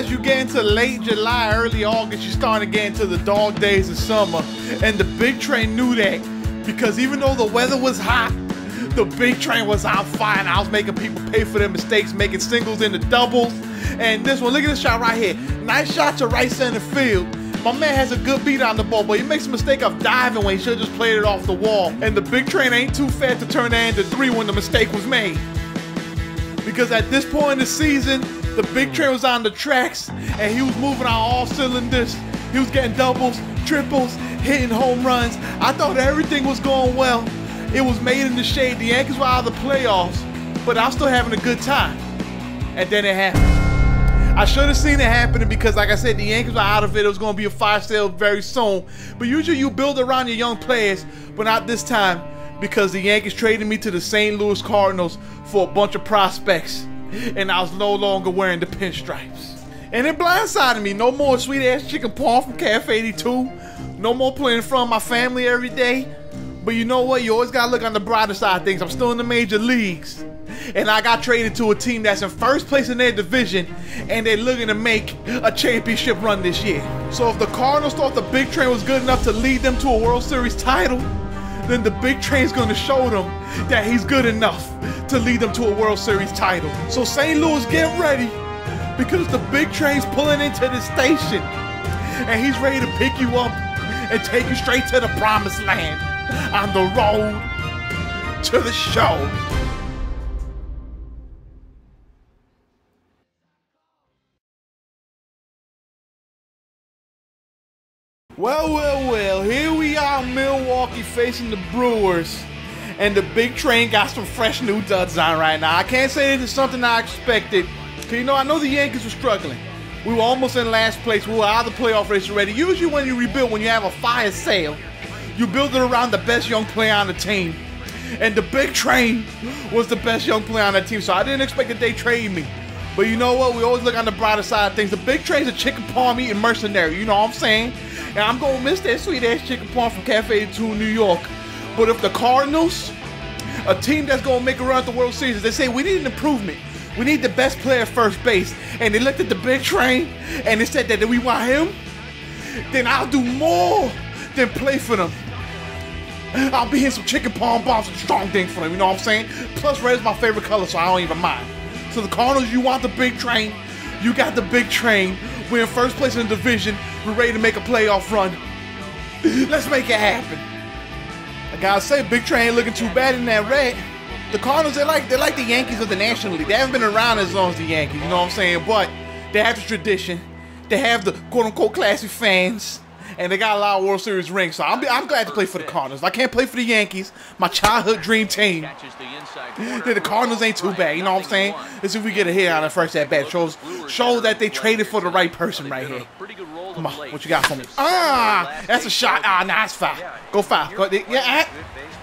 as you get into late July, early August, you're starting to get into the dog days of summer. And the big train knew that because even though the weather was hot, the big train was out fine. I was making people pay for their mistakes, making singles into doubles. And this one, look at this shot right here. Nice shot to right center field. My man has a good beat on the ball, but he makes a mistake of diving when he should have just played it off the wall. And the big train ain't too fat to turn that into three when the mistake was made. Because at this point in the season, the big train was on the tracks and he was moving on all cylinders. He was getting doubles, triples, hitting home runs. I thought everything was going well. It was made in the shade. The Yankees were out of the playoffs, but I was still having a good time. And then it happened. I should have seen it happening because, like I said, the Yankees were out of it. It was going to be a fire sale very soon. But usually you build around your young players, but not this time because the Yankees traded me to the St. Louis Cardinals for a bunch of prospects, and I was no longer wearing the pinstripes. And it blindsided me. No more sweet ass chicken paw from Cafe 82. No more playing of my family every day. But you know what? You always gotta look on the brighter side of things. I'm still in the major leagues. And I got traded to a team that's in first place in their division, and they're looking to make a championship run this year. So if the Cardinals thought the big train was good enough to lead them to a World Series title, then the big train's gonna show them that he's good enough to lead them to a World Series title. So St. Louis, get ready, because the big train's pulling into the station, and he's ready to pick you up and take you straight to the promised land on the road to the show. Well, well, well, here we are, Milwaukee facing the Brewers. And the big train got some fresh new duds on right now. I can't say this is something I expected. Cause you know, I know the Yankees were struggling. We were almost in last place. We were out of the playoff race already. Usually when you rebuild, when you have a fire sale, you build it around the best young player on the team. And the big train was the best young player on the team. So I didn't expect that they trade me. But you know what? We always look on the brighter side of things. The big train's a chicken palm eating mercenary. You know what I'm saying? And I'm gonna miss that sweet ass chicken palm from Cafe 2 New York. But if the Cardinals, a team that's gonna make a run at the World Series, they say we need an improvement. We need the best player at first base. And they looked at the big train and they said that we want him, then I'll do more than play for them. I'll be hitting some chicken palm bombs and strong things for them, you know what I'm saying? Plus red is my favorite color, so I don't even mind. So the Cardinals, you want the big train. You got the big train. We're in first place in the division. We're ready to make a playoff run. Let's make it happen. I gotta say, Big Train ain't looking too bad in that red. The Cardinals, they like they like the Yankees of the National League. They haven't been around as long as the Yankees, you know what I'm saying? But they have the tradition. They have the quote unquote classy fans. And they got a lot of World Series rings, so I'm, I'm glad to play for the Cardinals. I can't play for the Yankees, my childhood dream team. Then the Cardinals ain't too bad, you know what I'm saying? Let's see if we get a hit on the first at bat. Shows show that they traded for the right person right here. Come on, what you got for me? Ah, that's a shot. Ah, nah, nice foul. Go foul. Go, yeah, eh,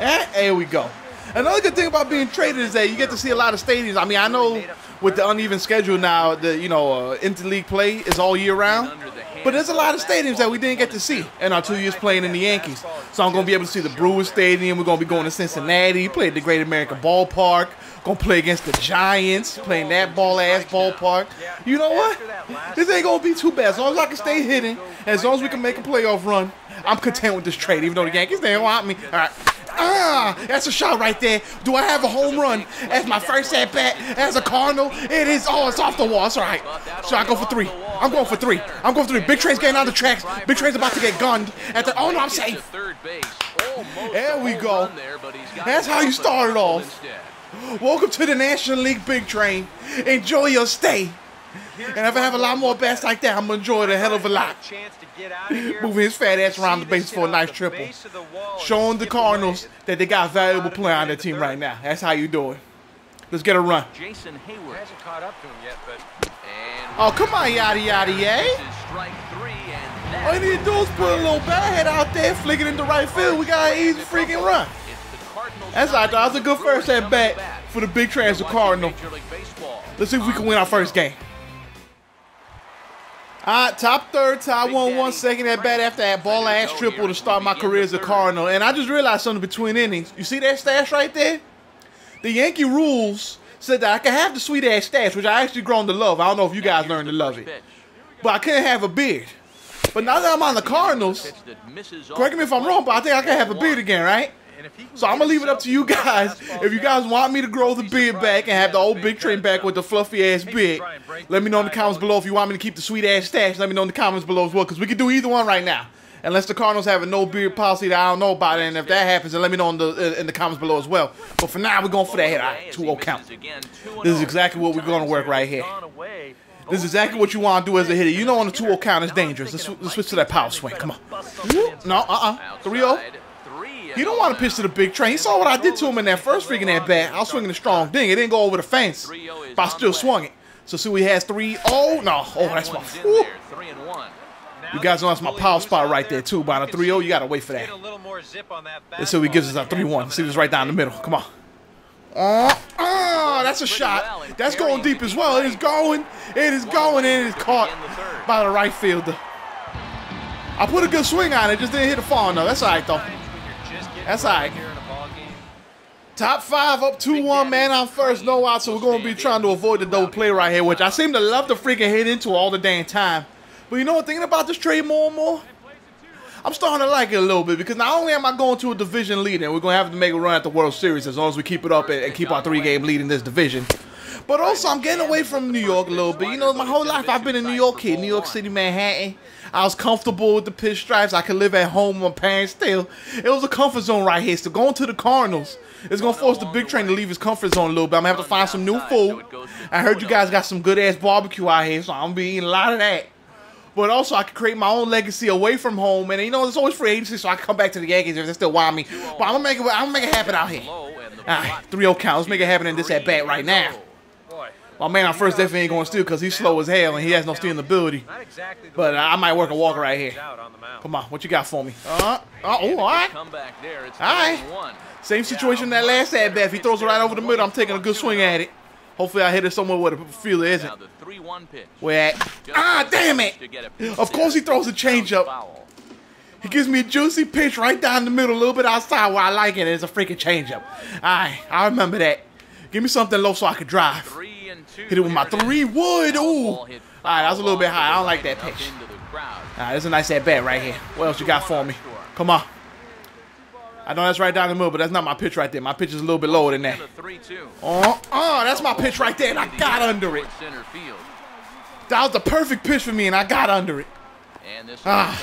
eh, there we go. Another good thing about being traded is that you get to see a lot of stadiums. I mean, I know with the uneven schedule now, the you know uh, interleague play is all year round. But there's a lot of stadiums that we didn't get to see in our two years playing in the Yankees. So I'm gonna be able to see the Brewers Stadium. We're gonna be going to Cincinnati, play at the Great American Ballpark. Gonna play against the Giants, playing that ball ass ballpark. You know what? This ain't gonna be too bad. As long as I can stay hitting, as long as we can make a playoff run, I'm content with this trade. Even though the Yankees don't want me. All right. Ah, that's a shot right there. Do I have a home run as my first at bat as a Cardinal? It is. Oh, it's off the wall. It's all right. So I go for three. I'm going for three. I'm going for three. Big Train's getting on the tracks. Big Train's about to get gunned. At the. Oh no, I'm safe. There we go. That's how you started off. Welcome to the National League Big Train. Enjoy your stay. And if I have a lot more bats like that, I'm gonna enjoy it a hell of a lot. Moving his fat ass around the base for a nice triple. Showing the Cardinals that they got a valuable player on their team right now. That's how you do it. Let's get a run. Jason Heyward hasn't caught up to him yet, but Oh, come on, yada yada yay. All you need to do is put a little bat head out there, flick it into right field. We got an easy freaking run. That's all right, That was a good first at bat for the big transfer Cardinal. Let's see if we can win our first game. All right, top third, tie one one second at bat after that ball ass triple to start my career as a Cardinal. And I just realized something between innings. You see that stash right there? The Yankee rules said that I could have the sweet ass stash, which I actually grown to love. I don't know if you guys learned to love it. but I couldn't have a beard. But now that I'm on the Cardinals, correct me if I'm wrong, but I think I can have a beard again, right? So I'm gonna leave it up to you guys. If you guys want me to grow the beard back and have the old big train back with the fluffy ass beard, let me know in the comments below. If you want me to keep the sweet ass stash, let me know in the comments below as well, because we could do either one right now. Unless the Cardinals have a no beard policy that I don't know about, and if that happens, then let me know in the uh, in the comments below as well. But for now, we're going for that hit. All right, 2-0 count. This is exactly what we're going to work right here. This is exactly what you want to do as a hitter. You know on the 2-0 count is dangerous. Let's, let's switch to that power swing. Come on. No, uh-uh. 3-0. He don't want to pitch to the big train. He saw what I did to him in that first freaking at bat. I was swinging a strong thing. It didn't go over the fence, but I still swung it. So see, he has 3-0. No, oh, that's my... You guys know that's my power spot right there, too. But on a 3-0, you got to wait for that. Let's see what he gives us a 3-1. See, this right down the middle. Come on. Oh, oh, that's a shot. That's going deep as well. It is going. It is going. And it is caught by the right fielder. I put a good swing on it. Just didn't hit the fall enough. That's all right, though. That's all right. Top five up 2-1, man on first, no out, so we're going to be trying to avoid the double play right here, which I seem to love to freaking hit into all the damn time. But you know what, thinking about this trade more and more, I'm starting to like it a little bit because not only am I going to a division lead and we're going to have to make a run at the World Series as long as we keep it up and, and keep our three-game lead in this division, but also I'm getting away from New York a little bit. You know, my whole life I've been in New York kid, New York City, Manhattan. I was comfortable with the pinstripes. I could live at home with my parents still. It was a comfort zone right here. So going to the Cardinals is going to force the big train to leave his comfort zone a little bit. I'm going to have to find some new food. I heard you guys got some good-ass barbecue out here, so I'm going to be eating a lot of that but also I can create my own legacy away from home. And you know, it's always free agency, so I can come back to the Yankees if they still want me. But I'm gonna make it. I'm gonna make it happen out here. All right, 3-0 count. Let's make it happen in this at bat right now. My man on first definitely ain't going to steal because he's slow as hell and he has no stealing ability. But I might work a walk right here. Come on, what you got for me? Uh, uh oh, all right. All right. Same situation that last at bat. If he throws it right over the middle, I'm taking a good swing at it. Hopefully I hit it somewhere where the fielder isn't. Where at? Ah, damn it! Of course he throws a changeup. He gives me a juicy pitch right down the middle, a little bit outside where I like it. It's a freaking changeup. Alright, I remember that. Give me something low so I can drive. Hit it with my three wood. Ooh. Alright, that was a little bit high. I don't like that pitch. Alright, there's a nice at bat right here. What else you got for me? Come on. I know that's right down the middle, but that's not my pitch right there. My pitch is a little bit lower than that. Oh, oh, that's my pitch right there, and I got under it. That was the perfect pitch for me, and I got under it. Ah.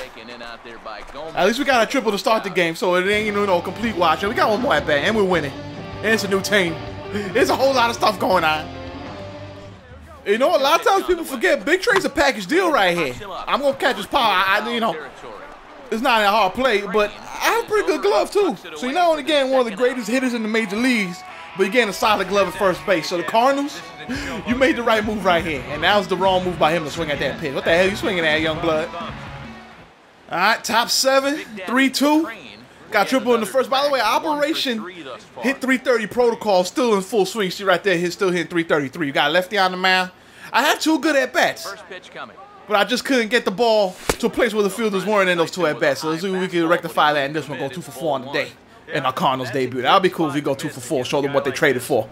At least we got a triple to start the game, so it ain't you know complete watch. And we got one more at bat, and we're winning. And it's a new team. There's a whole lot of stuff going on. You know, a lot of times people forget Big Train's a package deal right here. I'm gonna catch his power. I, you know, it's not a hard play, but I have a pretty good glove too. So you're not only getting one of the greatest hitters in the major leagues, but you're getting a solid glove at first base. So the Cardinals, you made the right move right here, and that was the wrong move by him to swing at that pitch. What the hell you swinging at, young blood? All right, top seven, three two. Got triple in the first. By the way, Operation hit 330 protocol still in full swing. See right there, he's still hitting 333. You got lefty on the mound. I had two good at bats. First pitch coming but I just couldn't get the ball to a place where the fielders weren't in those two at bats. So let's see if we can rectify that and this one go two for four on the day in our Cardinals debut. That'll be cool if we go two for four, show them what they traded for.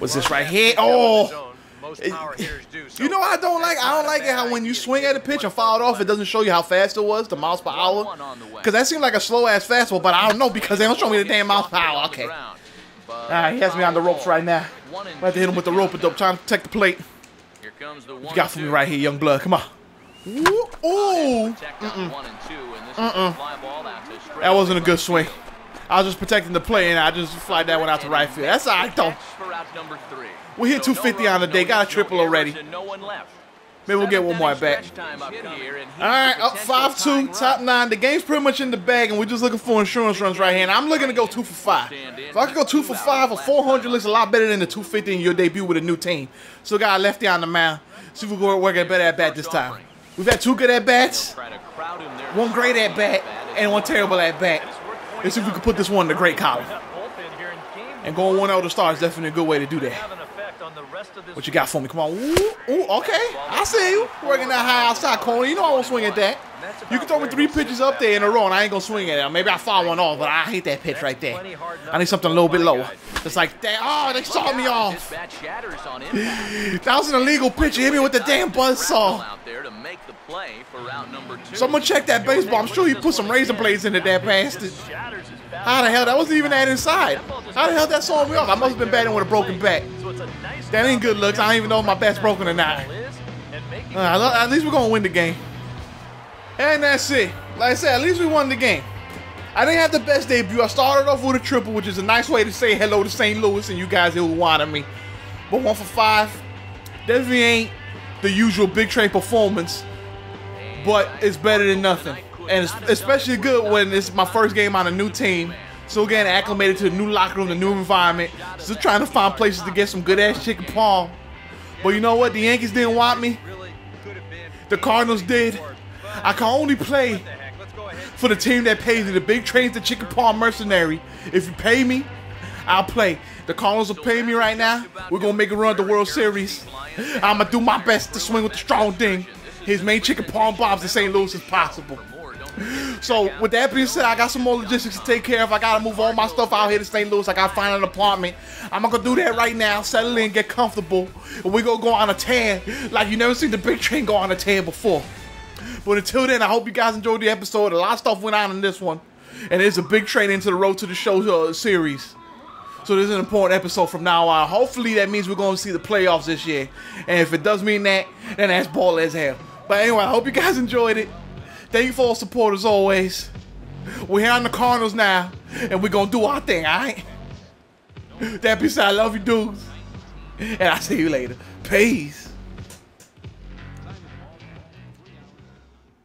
Was this right here? Oh. You know I don't like? I don't like it how when you swing at a pitch and foul it off, it doesn't show you how fast it was, the miles per hour. Because that seemed like a slow ass fastball, but I don't know because they don't show me the damn miles per hour. Okay. Alright, he has me on the ropes right now. I have to hit him with the rope, but trying to protect the plate. What you got for me right here, young blood? Come on. Ooh. Mm -mm. Mm that wasn't a good swing. I was just protecting the play, and I just fly that one out to right field. That's all right, though. We hit 250 on the day. Got a triple already. Maybe we'll get one more bat. All right, up 5-2, top 9. The game's pretty much in the bag, and we're just looking for insurance runs right here. And I'm looking to go 2 for 5. If I could go 2 for 5 or 400, looks a lot better than the 250 in your debut with a new team. So got a lefty on the mound. See if we can work a better at bat this time. We've had two good at bats, one great at bat, and one terrible at bat. Let's see if we can put this one in the great column. And going one oh out of the start is definitely a good way to do that. What you got for me? Come on. Ooh, ooh, okay. I see you. Working that high outside corner. You know I won't swing at that. You can throw me three pitches up there in a row, and I ain't going to swing at it. Maybe I foul one off, but I hate that pitch right there. I need something a little bit lower. It's like, that. oh, they saw me off. that was an illegal pitch. You hit me with the damn buzz saw. play for route number two. Someone check that baseball. I'm sure you put some razor blades into that bastard. How the hell? That wasn't even that inside. How the hell that saw me off? I must have been batting with a broken bat. That ain't good looks. I don't even know if my bat's broken or not. Uh, at least we're gonna win the game. And that's it. Like I said, at least we won the game. I didn't have the best debut. I started off with a triple, which is a nice way to say hello to St. Louis and you guys who wanted me. But one for five, definitely ain't the usual big train performance, but it's better than nothing. And it's especially good when it's my first game on a new team. Still getting acclimated to the new locker room, the new environment. Still trying to find places to get some good ass chicken palm. But you know what? The Yankees didn't want me. The Cardinals did. I can only play for the team that pays me. The big train's the chicken palm mercenary. If you pay me, I'll play. The Cardinals will pay me right now. We're gonna make a run at the World Series. I'm gonna do my best to swing with the strong thing. His main chicken palm bombs in St. Louis as possible. So with that being said, I got some more logistics to take care of. I gotta move all my stuff out here to St. Louis. I gotta find an apartment. I'm gonna do that right now. Settle in, get comfortable, and we gonna go on a tan like you never seen the big train go on a tan before. But until then, I hope you guys enjoyed the episode. A lot of stuff went on in this one, and it's a big train into the road to the show uh, series. So this is an important episode from now on. Hopefully that means we're going to see the playoffs this year. And if it does mean that, then that's ball as hell. But anyway, I hope you guys enjoyed it. Thank you for all support as always. We're here on the Cardinals now, and we're to do our thing, alright? That being said, I love you dudes. And I'll see you later. Peace.